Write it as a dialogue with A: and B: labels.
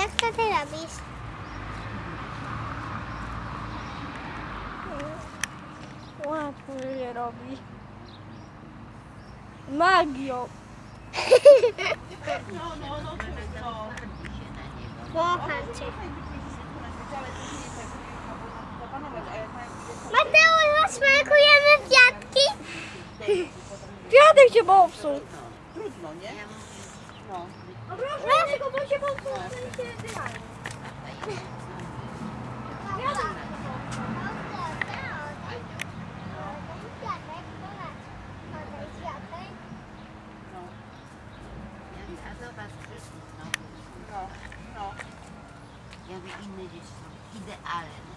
A: jak to ty robisz?
B: Łatwo je robi. Magią.
A: Kocham cię. Mateusz, zasmakujemy kwiatki?
B: Kwiatek się popsuł.
C: Trudno, nie? No.
B: Proszę, tylko bo się popsuł, to się dychają.
D: A zobacz, Krzysztof,
C: No, no.
D: ja mówię, inne dzieci są idealne.